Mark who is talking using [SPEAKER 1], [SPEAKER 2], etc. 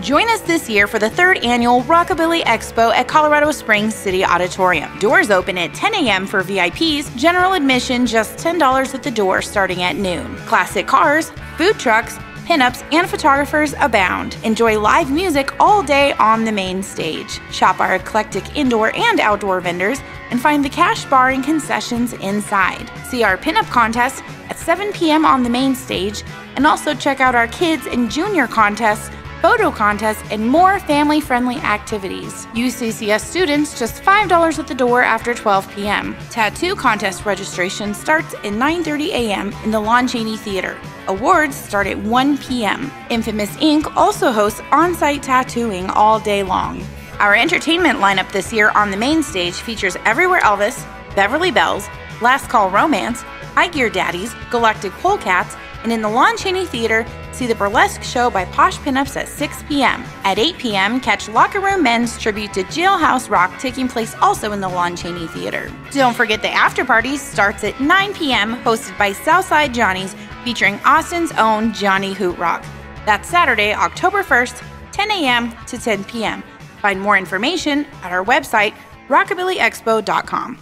[SPEAKER 1] Join us this year for the third annual Rockabilly Expo at Colorado Springs City Auditorium. Doors open at 10 a.m. for VIPs, general admission just $10 at the door starting at noon. Classic cars, food trucks, pinups, and photographers abound. Enjoy live music all day on the main stage. Shop our eclectic indoor and outdoor vendors and find the cash bar and concessions inside. See our pinup contest at 7 p.m. on the main stage and also check out our kids and junior contests photo contests, and more family friendly activities. UCCS students just $5 at the door after 12 p.m. Tattoo contest registration starts at 9:30 a.m. in the Lon Chaney Theater. Awards start at 1 p.m. Infamous Inc. also hosts on site tattooing all day long. Our entertainment lineup this year on the main stage features Everywhere Elvis, Beverly Bells, Last Call Romance, High Gear Daddies, Galactic Polecats, and in the Lon Chaney Theater, see the burlesque show by Posh Pinups at 6 p.m. At 8 p.m., catch Locker Room Men's tribute to Jailhouse Rock taking place also in the Lon Chaney Theater. Don't forget the after party starts at 9 p.m., hosted by Southside Johnny's, featuring Austin's own Johnny Hoot Rock. That's Saturday, October 1st, 10 a.m. to 10 p.m. Find more information at our website, rockabillyexpo.com.